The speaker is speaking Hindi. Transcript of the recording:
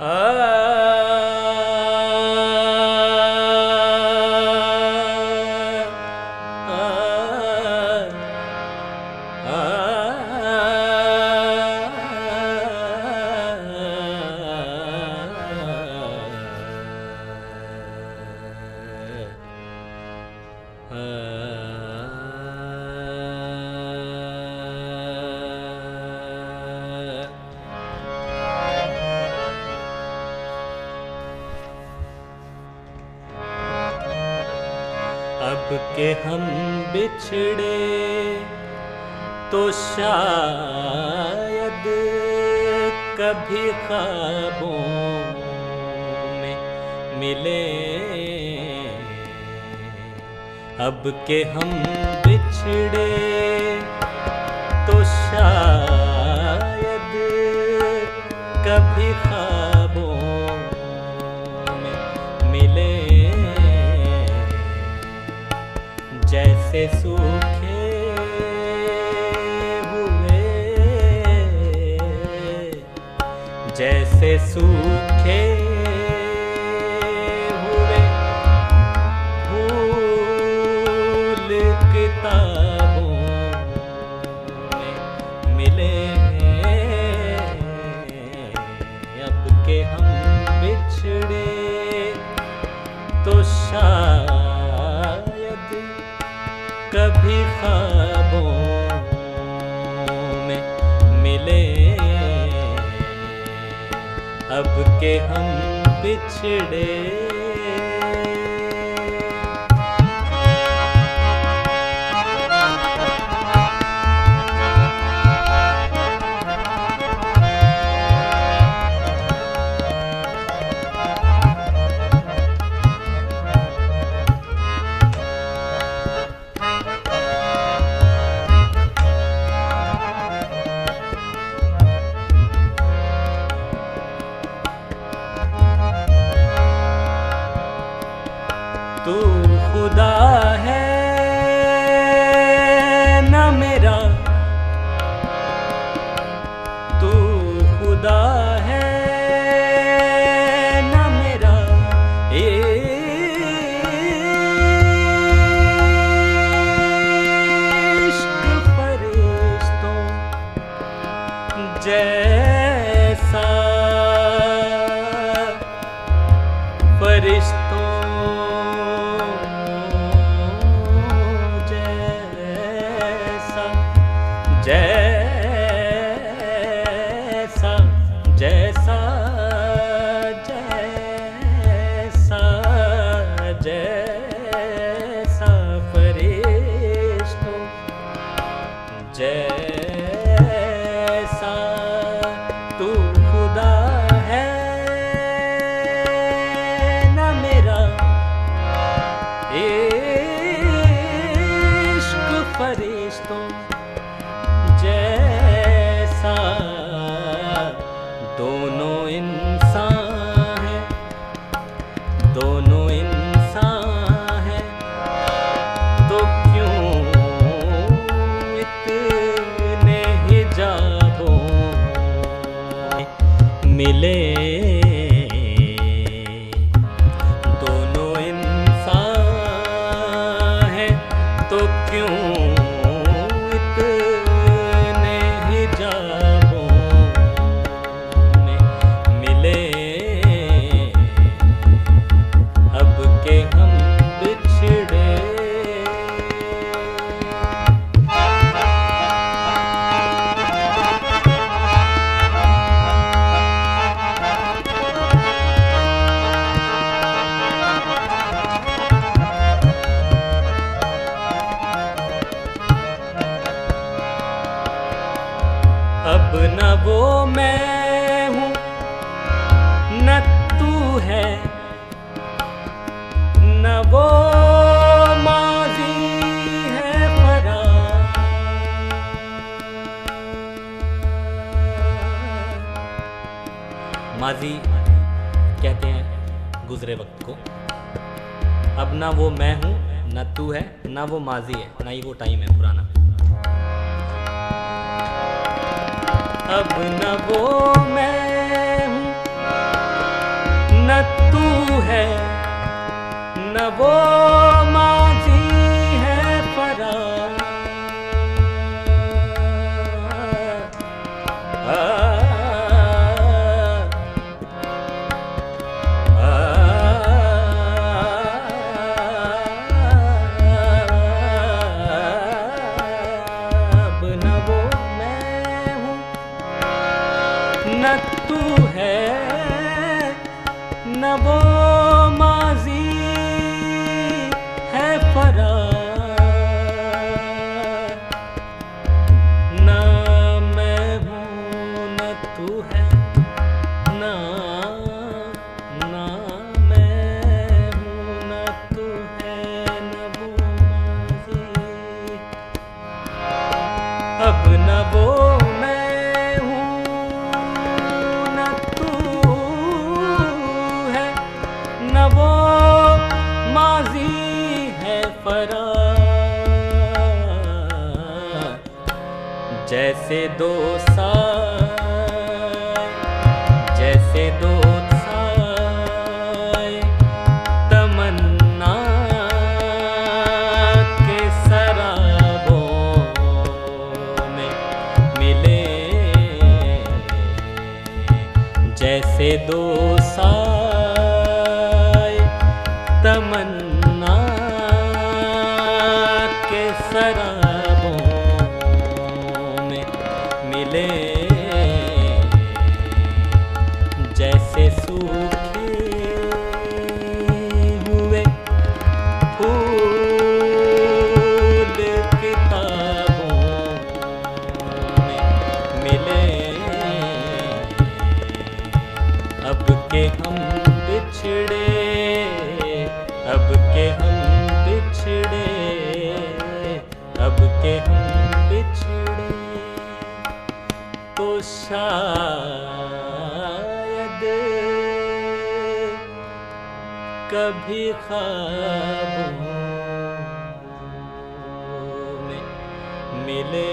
अब के हम बिछड़े तो शायद कभी ख्वाबों में मिले। अब के हम बिछड़े तो शायद कभी जैसे सूखे हुए फूल किताबों में मिले अब के हम बिछड़े तो शायद कभी ख्वाबों में मिले अब के हम बिछड़े जैसा फरिश्तों जैसा जैसा जैसा जैसा जैसा फरिश्तों जैसा अब न वो मैं हूँ, न तू है, न वो माजी कहते हैं गुजरे वक्त को। अब ना वो मैं हूँ, ना तू है, ना वो माजी है, ना ही वो टाइम है पुराना। अब न वो मैं न तू है न वो मैं तू है। जैसे दो सा जैसे दो तमन्ना के शराबों में मिले। जैसे दो सा तमन्ना के शराब शायद कभी ख्वाबों मिले